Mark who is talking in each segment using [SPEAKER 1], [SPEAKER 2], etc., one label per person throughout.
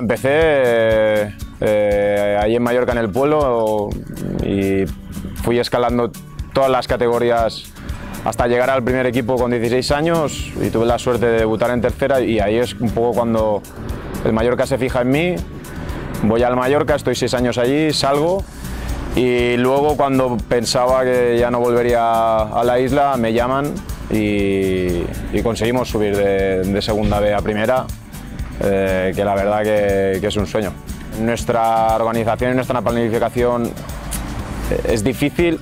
[SPEAKER 1] Empecé eh, ahí en Mallorca en el pueblo y fui escalando todas las categorías hasta llegar al primer equipo con 16 años y tuve la suerte de debutar en tercera y ahí es un poco cuando el Mallorca se fija en mí. Voy al Mallorca, estoy seis años allí, salgo y luego cuando pensaba que ya no volvería a la isla me llaman y, conseguimos subir de, segunda B a primera, eh, que la verdad que, es un sueño. Nuestra organización y nuestra planificación es difícil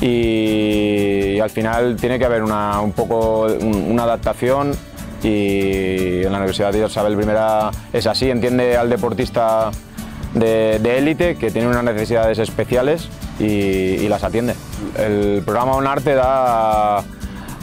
[SPEAKER 1] y, al final tiene que haber una, un poco una adaptación y en la Universidad de Isabel I es así, entiende al deportista de élite que tiene unas necesidades especiales y, las atiende. El programa UNAR te da,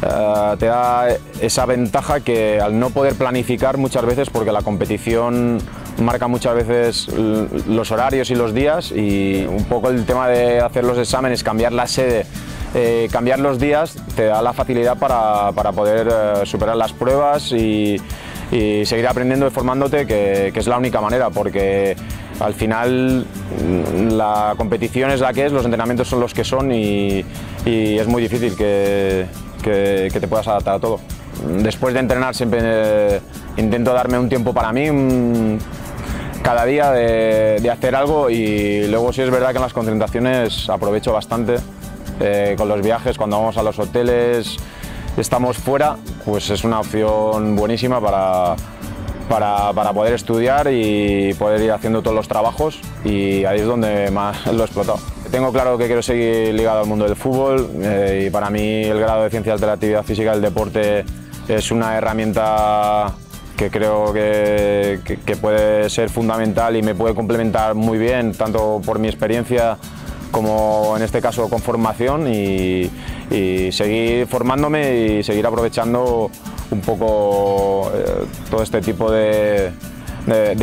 [SPEAKER 1] eh, te da esa ventaja que al no poder planificar muchas veces, porque la competición marca muchas veces los horarios y los días y un poco el tema de hacer los exámenes, cambiar la sede, eh, cambiar los días, te da la facilidad para, poder eh, superar las pruebas y, seguir aprendiendo y formándote, que, que es la única manera, porque al final mm, la competición es la que es, los entrenamientos son los que son y, es muy difícil que, te puedas adaptar a todo. Después de entrenar siempre eh, intento darme un tiempo para mí, cada día de, hacer algo y luego sí es verdad que en las concentraciones aprovecho bastante eh, con los viajes, cuando vamos a los hoteles, estamos fuera, pues es una opción buenísima para, para, poder estudiar y poder ir haciendo todos los trabajos y ahí es donde más lo he explotado. Tengo claro que quiero seguir ligado al mundo del fútbol eh, y para mí el grado de Ciencias de la Actividad Física del Deporte es una herramienta que creo que, puede ser fundamental y me puede complementar muy bien, tanto por mi experiencia como en este caso con formación y, seguir formándome y seguir aprovechando un poco eh, todo este tipo de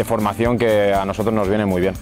[SPEAKER 1] formación que a nosotros nos viene muy bien.